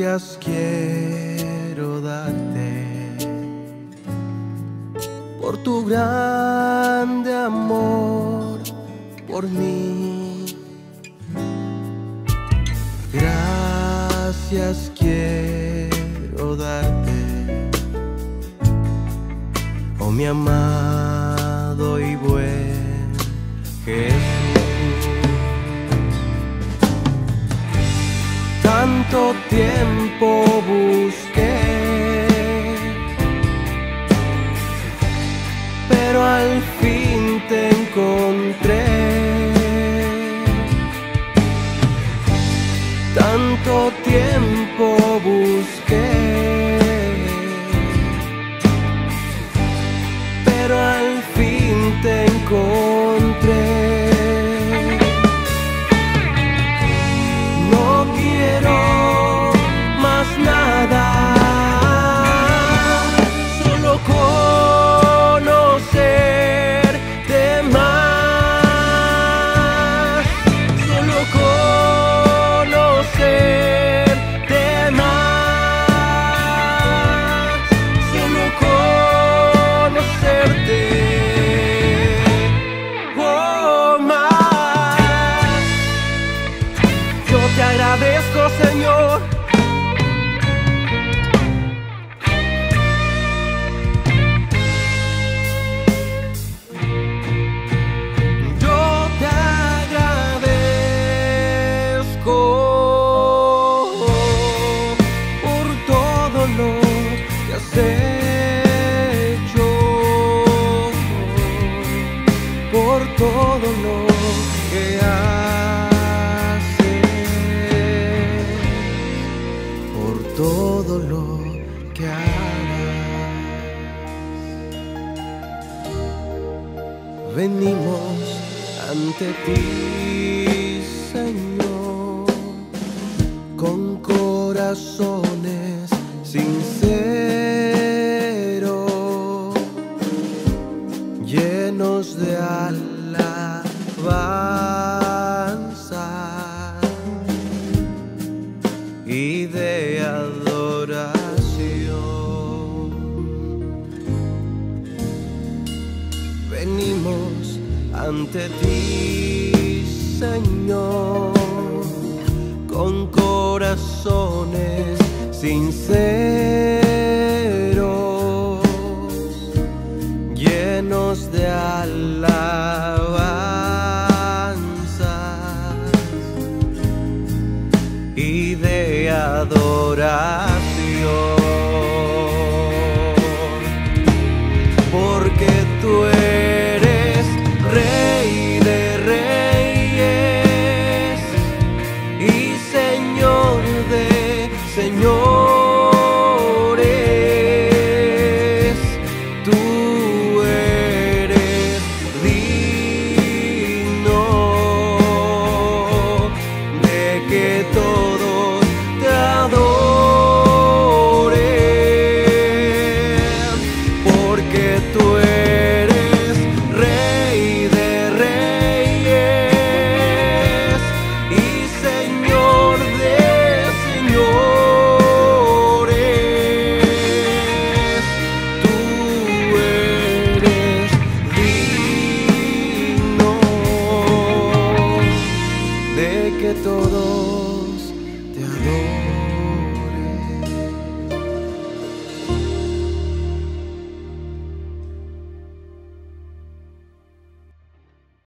Gracias quiero darte por tu grande amor por mí. Gracias quiero darte, oh mi amado Tanto tiempo busqué, pero al fin te encontré. Tanto tiempo busqué, Venimos ante ti, Señor, con corazones sinceros, llenos de alabanza y de ante ti, Señor, con corazones sinceros,